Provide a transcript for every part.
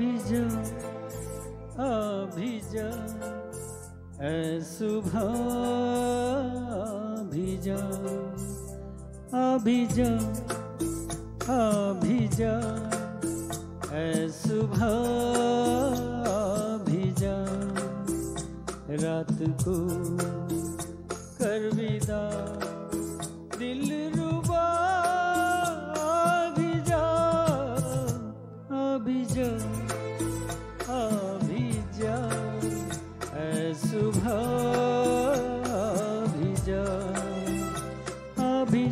जा अभी जा ऐ सुबह अभी जा अभी जा अभी जा ऐ सुबह अभी रात को कर विदा दिल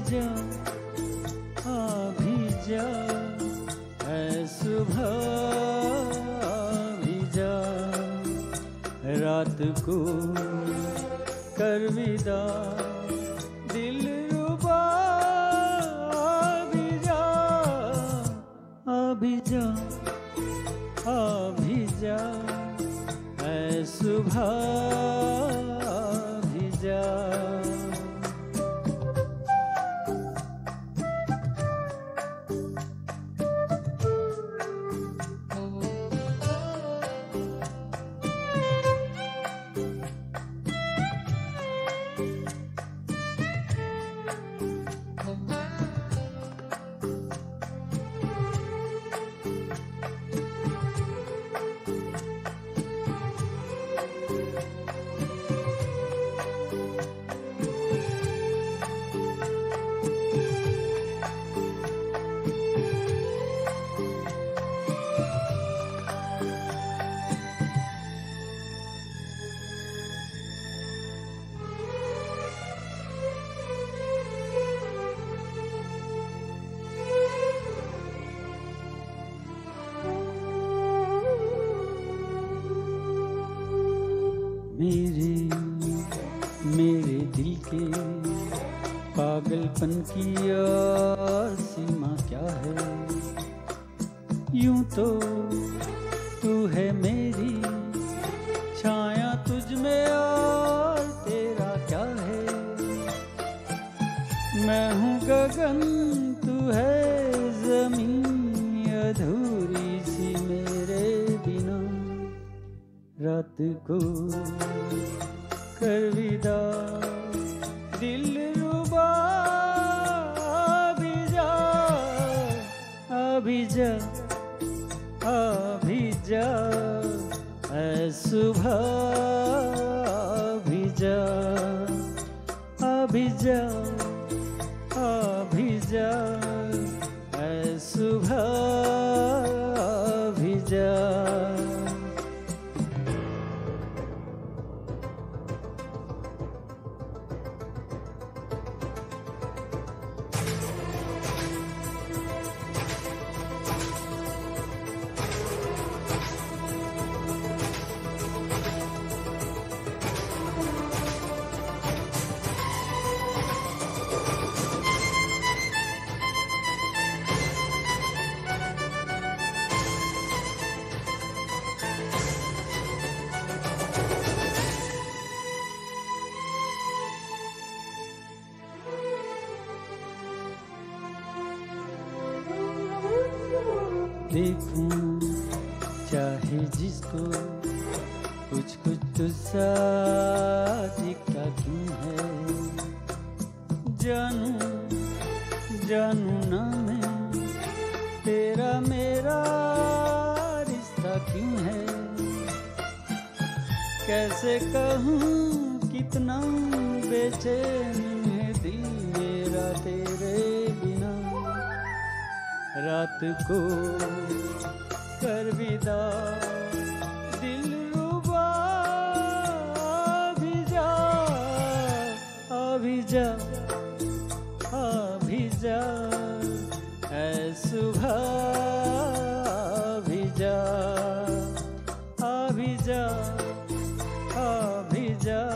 जा अभी जा है सुबह अभी जा रात को कर विदा। दिल के पागलपन की सीमा क्या है? यूँ तो तू है मेरी छाया, तुझ में और तेरा क्या है? मैं हूँ गगन, तू है ज़मीन, अधूरी सी मेरे बिना। रात को कर विदा दिल रुबा अभी जा अभी जा अभी जा सुबह अभी जा अभी जा अभी जा सुबह देखूँ, चाहे जिसको कुछ कुछ तो दिखता क्यों है। जानू जानू ना मैं, तेरा मेरा रिश्ता क्यों है? कैसे कहूँ, कितना बेचैन है दिल मेरा तेरे बिना। रात को कर विदा, दिल रुबा अभी जा अभी जा अभी जा ऐ सुबह, अभी जा अभी जा अभी जा।